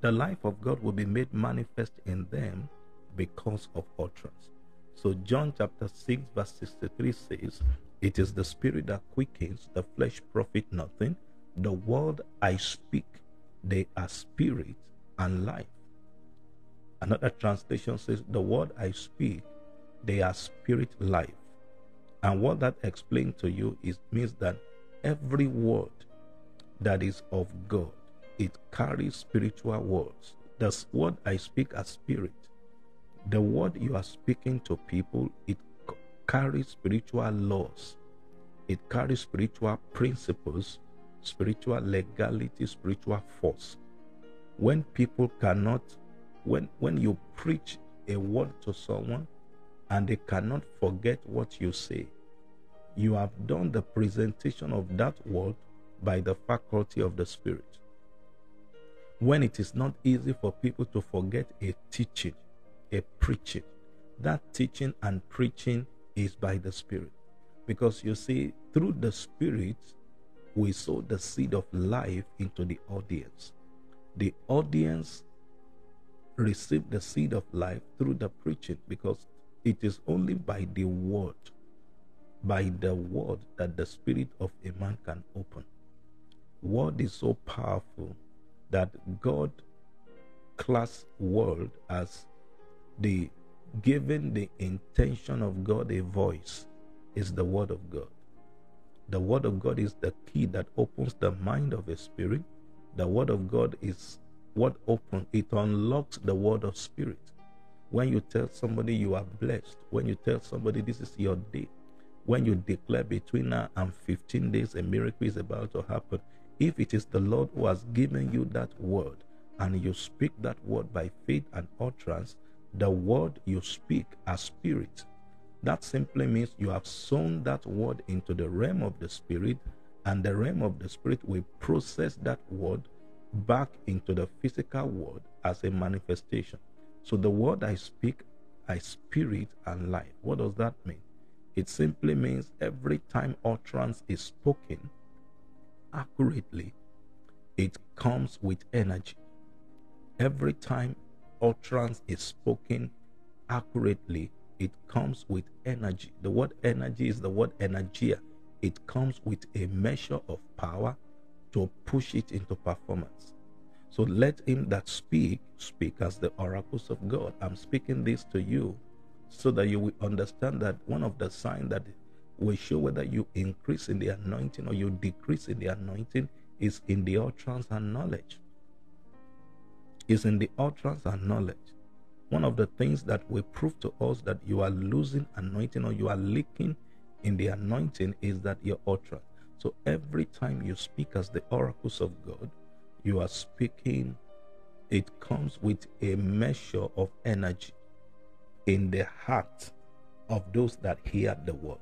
The life of God will be made manifest in them because of utterance. So, John chapter 6, verse 63 says, It is the spirit that quickens, the flesh profit nothing. The word I speak they are spirit and life. Another translation says, The word I speak, they are spirit life. And what that explains to you is means that every word that is of God, it carries spiritual words. The word I speak as spirit. The word you are speaking to people, it carries spiritual laws. It carries spiritual principles spiritual legality, spiritual force. When people cannot, when when you preach a word to someone and they cannot forget what you say, you have done the presentation of that word by the faculty of the Spirit. When it is not easy for people to forget a teaching, a preaching, that teaching and preaching is by the Spirit. Because you see, through the Spirit, we sow the seed of life into the audience. The audience receive the seed of life through the preaching because it is only by the word, by the word that the spirit of a man can open. Word is so powerful that God class word as the giving the intention of God a voice is the Word of God. The Word of God is the key that opens the mind of a spirit. The Word of God is what opens, it unlocks the Word of Spirit. When you tell somebody you are blessed, when you tell somebody this is your day, when you declare between now and 15 days a miracle is about to happen, if it is the Lord who has given you that word and you speak that word by faith and utterance, the word you speak as spirit. That simply means you have sown that word into the realm of the spirit, and the realm of the spirit will process that word back into the physical world as a manifestation. So the word I speak, I spirit and life. What does that mean? It simply means every time utterance is spoken accurately, it comes with energy. Every time utterance is spoken accurately, it comes with energy. The word energy is the word energia. It comes with a measure of power to push it into performance. So let him that speak speak as the oracles of God. I'm speaking this to you so that you will understand that one of the signs that will show whether you increase in the anointing or you decrease in the anointing is in the utterance and knowledge. Is in the utterance and knowledge. One of the things that will prove to us that you are losing anointing or you are leaking in the anointing is that your utterance. So every time you speak as the oracles of God, you are speaking, it comes with a measure of energy in the heart of those that hear the word.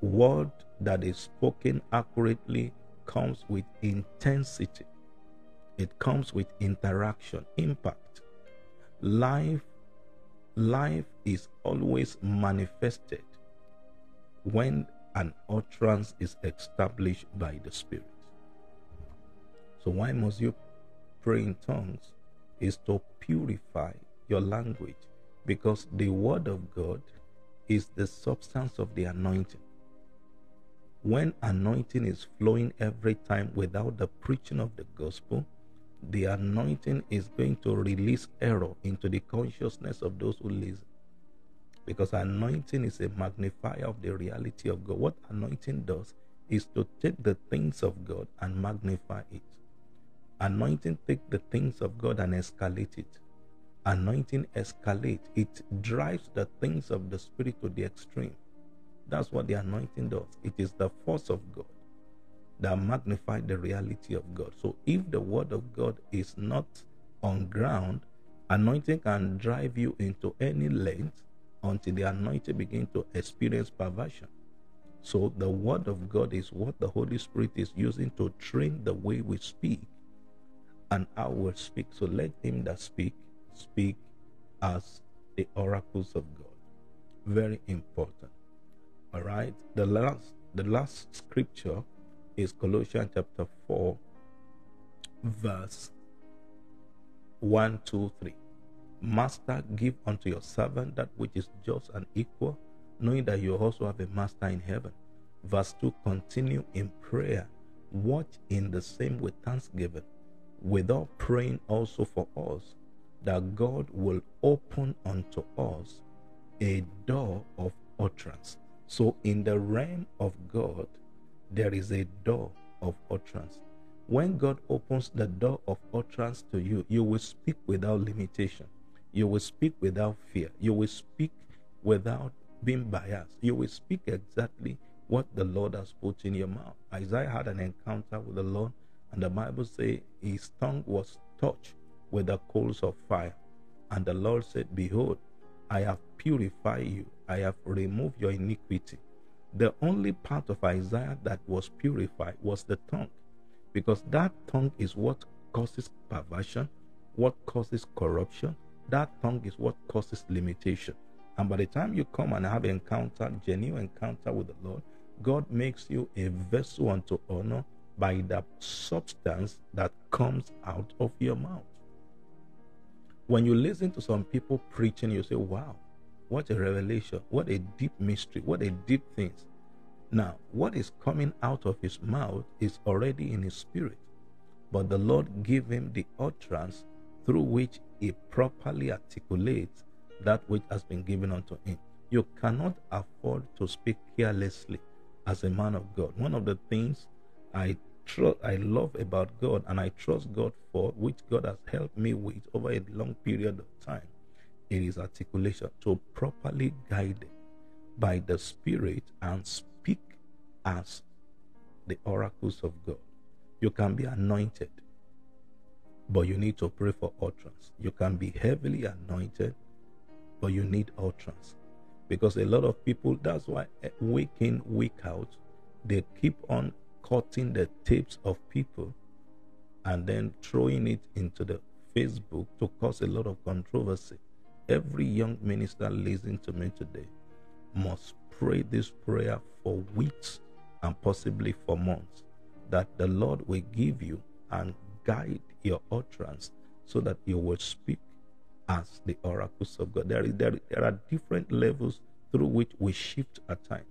Word that is spoken accurately comes with intensity. It comes with interaction, impact. Life life is always manifested when an utterance is established by the Spirit. So, why must you pray in tongues? Is to purify your language because the Word of God is the substance of the anointing. When anointing is flowing every time without the preaching of the gospel, the anointing is going to release error into the consciousness of those who listen. Because anointing is a magnifier of the reality of God. What anointing does is to take the things of God and magnify it. Anointing take the things of God and escalate it. Anointing escalate. It drives the things of the spirit to the extreme. That's what the anointing does. It is the force of God that magnify the reality of God. So if the word of God is not on ground, anointing can drive you into any length until the anointing begin to experience perversion. So the word of God is what the Holy Spirit is using to train the way we speak and how we speak. So let him that speak speak as the oracles of God. Very important. All right. The last the last scripture is Colossians chapter 4, verse 1, 2, 3. Master, give unto your servant that which is just and equal, knowing that you also have a master in heaven. Verse 2 Continue in prayer, watch in the same with thanksgiving without praying also for us that God will open unto us a door of utterance. So, in the realm of God, there is a door of utterance. When God opens the door of utterance to you, you will speak without limitation. You will speak without fear. You will speak without being biased. You will speak exactly what the Lord has put in your mouth. Isaiah had an encounter with the Lord and the Bible says his tongue was touched with the coals of fire. And the Lord said, Behold, I have purified you, I have removed your iniquity. The only part of Isaiah that was purified was the tongue, because that tongue is what causes perversion, what causes corruption. That tongue is what causes limitation. And by the time you come and have encounter, genuine encounter with the Lord, God makes you a vessel unto honor by the substance that comes out of your mouth. When you listen to some people preaching, you say, Wow, what a revelation, what a deep mystery, what a deep things. Now, what is coming out of his mouth is already in his spirit, but the Lord gave him the utterance through which he properly articulates that which has been given unto him. You cannot afford to speak carelessly as a man of God. One of the things I trust, I love about God and I trust God for, which God has helped me with over a long period of time, it is articulation to properly guide by the Spirit and speak as the oracles of God. You can be anointed, but you need to pray for utterance. You can be heavily anointed, but you need utterance. Because a lot of people, that's why eh, week in, week out, they keep on cutting the tapes of people and then throwing it into the Facebook to cause a lot of controversy. Every young minister listening to me today must pray this prayer for weeks and possibly for months that the Lord will give you and guide your utterance so that you will speak as the oracles of God. There, is, there, there are different levels through which we shift at time.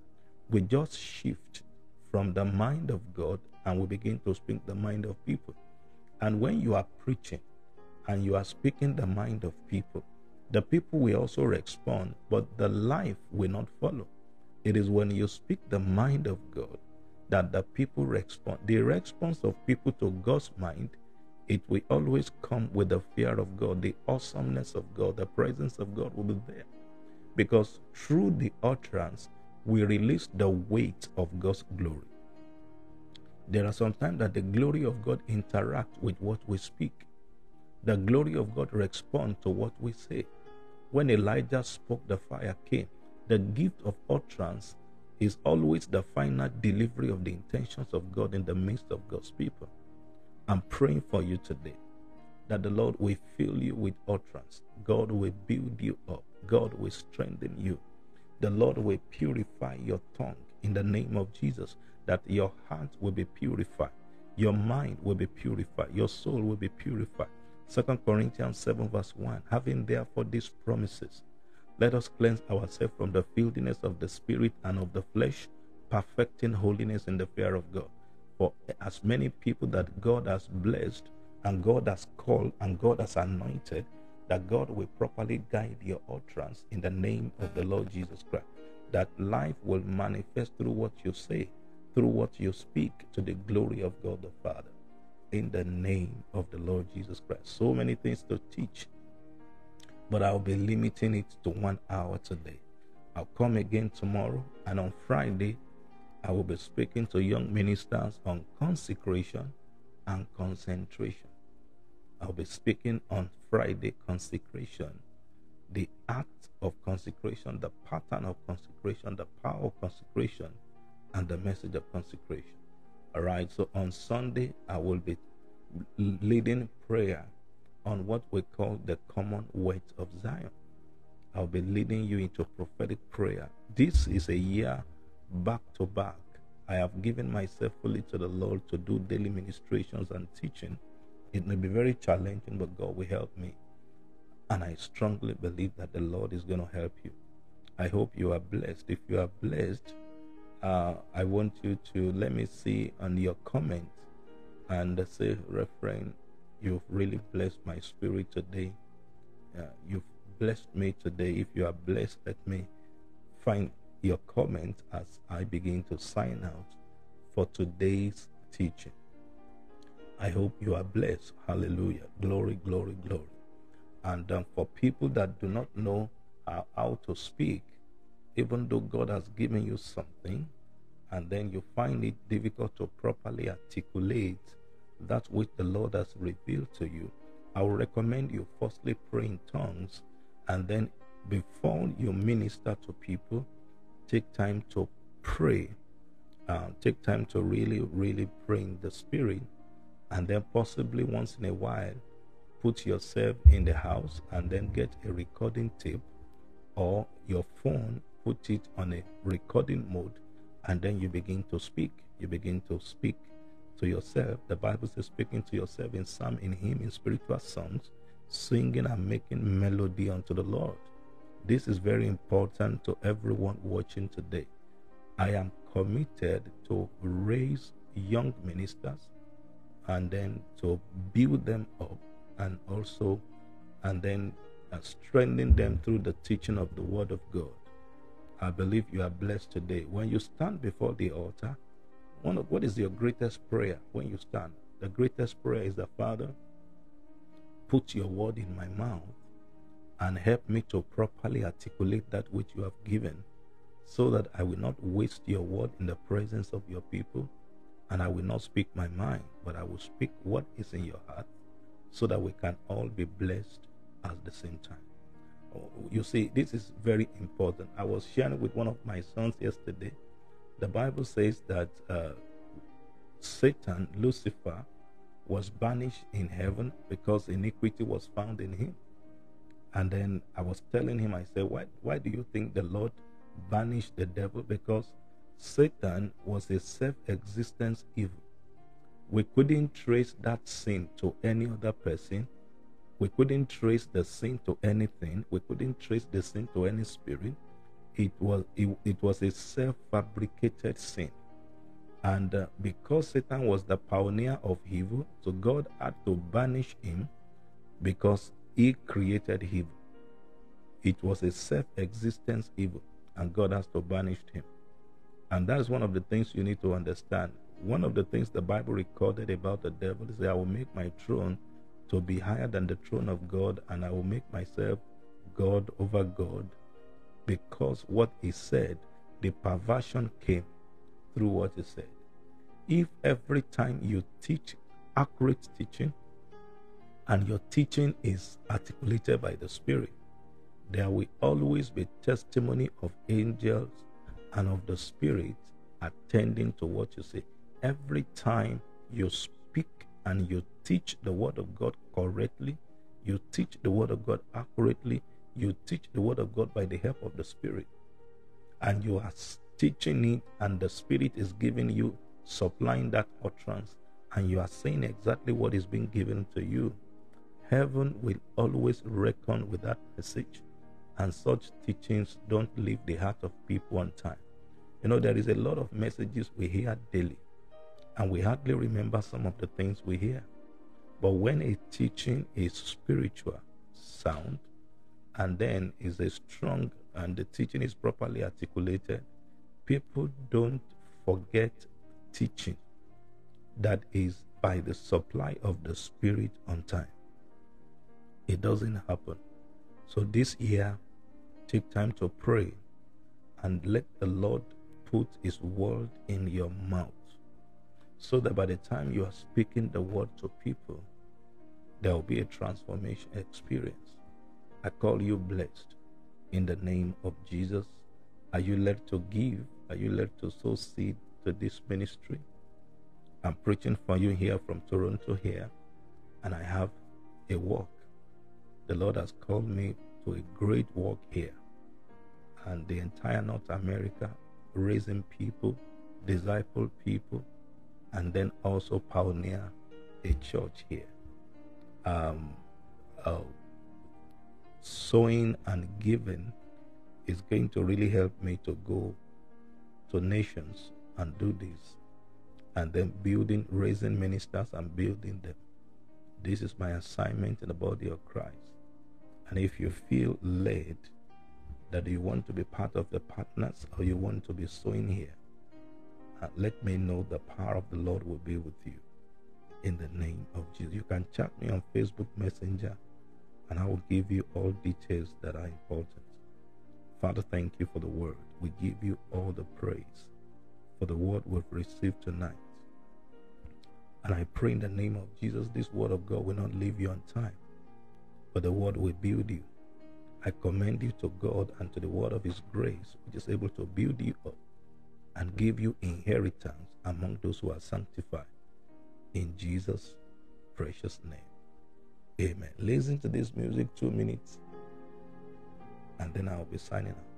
We just shift from the mind of God and we begin to speak the mind of people. And when you are preaching and you are speaking the mind of people, the people will also respond, but the life will not follow. It is when you speak the mind of God that the people respond. The response of people to God's mind, it will always come with the fear of God, the awesomeness of God, the presence of God will be there. Because through the utterance, we release the weight of God's glory. There are sometimes that the glory of God interact with what we speak. The glory of God respond to what we say. When Elijah spoke, the fire came. The gift of utterance is always the final delivery of the intentions of God in the midst of God's people. I'm praying for you today that the Lord will fill you with utterance. God will build you up. God will strengthen you. The Lord will purify your tongue in the name of Jesus, that your heart will be purified, your mind will be purified, your soul will be purified. Second Corinthians 7, verse 1. Having therefore these promises, let us cleanse ourselves from the filthiness of the spirit and of the flesh, perfecting holiness in the fear of God. For as many people that God has blessed and God has called and God has anointed, that God will properly guide your utterance in the name of the Lord Jesus Christ. That life will manifest through what you say, through what you speak to the glory of God the Father. In the name of the Lord Jesus Christ. So many things to teach, but I'll be limiting it to one hour today. I'll come again tomorrow, and on Friday, I will be speaking to young ministers on consecration and concentration. I'll be speaking on Friday consecration, the act of consecration, the pattern of consecration, the power of consecration, and the message of consecration. All right, so on Sunday, I will be leading prayer on what we call the commonwealth of Zion. I'll be leading you into prophetic prayer. This is a year back to back. I have given myself fully to the Lord to do daily ministrations and teaching it may be very challenging, but God will help me. And I strongly believe that the Lord is going to help you. I hope you are blessed. If you are blessed, uh, I want you to let me see on your comment and say, Reverend, you've really blessed my spirit today. Uh, you've blessed me today. If you are blessed, let me find your comment as I begin to sign out for today's teaching. I hope you are blessed. Hallelujah. Glory, glory, glory. And um, for people that do not know how, how to speak, even though God has given you something, and then you find it difficult to properly articulate that which the Lord has revealed to you, I would recommend you firstly pray in tongues, and then before you minister to people, take time to pray. Uh, take time to really, really pray in the Spirit and then possibly once in a while put yourself in the house and then get a recording tape or your phone put it on a recording mode and then you begin to speak you begin to speak to yourself. The bible says speaking to yourself in psalm in hymn in spiritual songs singing and making melody unto the lord. This is very important to everyone watching today. I am committed to raise young ministers and then to build them up and also and then and strengthen them through the teaching of the Word of God. I believe you are blessed today. When you stand before the altar, one of what is your greatest prayer when you stand? The greatest prayer is the Father, put your word in my mouth and help me to properly articulate that which you have given so that I will not waste your word in the presence of your people and I will not speak my mind, but I will speak what is in your heart so that we can all be blessed at the same time. You see, this is very important. I was sharing with one of my sons yesterday. The Bible says that uh, Satan, Lucifer, was banished in heaven because iniquity was found in him. And then I was telling him, I said, why, why do you think the Lord banished the devil? Because Satan was a self existence evil. We couldn't trace that sin to any other person. We couldn't trace the sin to anything. We couldn't trace the sin to any spirit. It was it, it was a self-fabricated sin. And uh, because Satan was the pioneer of evil, so God had to banish him because he created evil. It was a self existence evil, and God has to banish him. And that's one of the things you need to understand. One of the things the Bible recorded about the devil is that I will make my throne to be higher than the throne of God, and I will make myself God over God. Because what he said, the perversion came through what he said. If every time you teach accurate teaching, and your teaching is articulated by the Spirit, there will always be testimony of angels and of the Spirit attending to what you say. Every time you speak and you teach the Word of God correctly, you teach the Word of God accurately, you teach the Word of God by the help of the Spirit, and you are teaching it, and the Spirit is giving you, supplying that utterance, and you are saying exactly what is being given to you. Heaven will always reckon with that message, and such teachings don't leave the heart of people on time. You know, there is a lot of messages we hear daily, and we hardly remember some of the things we hear. But when a teaching is spiritual, sound, and then is a strong and the teaching is properly articulated, people don't forget teaching that is by the supply of the Spirit on time it doesn't happen. So this year, take time to pray and let the Lord put His word in your mouth so that by the time you are speaking the word to people, there will be a transformation experience. I call you blessed in the name of Jesus. Are you led to give? Are you led to sow seed to this ministry? I'm preaching for you here from Toronto here, and I have a work the Lord has called me to a great work here and the entire North America, raising people, disciple people, and then also pioneer a church here. Um, uh, sowing and giving is going to really help me to go to nations and do this, and then building, raising ministers and building them. This is my assignment in the body of Christ. And if you feel led that you want to be part of the partners or you want to be sowing here, Uh, let me know the power of the Lord will be with you in the name of Jesus. You can chat me on Facebook Messenger and I will give you all details that are important. Father, thank you for the word. We give you all the praise for the word we've received tonight. And I pray in the name of Jesus, this word of God will not leave you on time but the word will build you. I commend you to God and to the word of his grace, which is able to build you up and give you inheritance among those who are sanctified. In Jesus' precious name. Amen. Listen to this music two minutes, and then I'll be signing out.